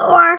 or